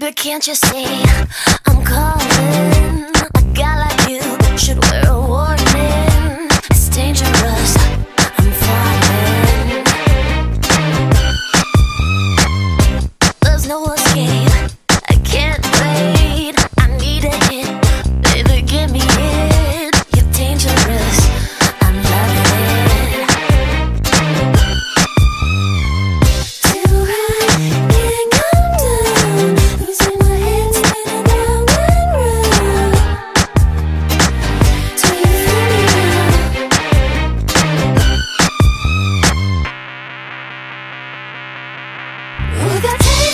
Baby, can't you see I'm calling? I got take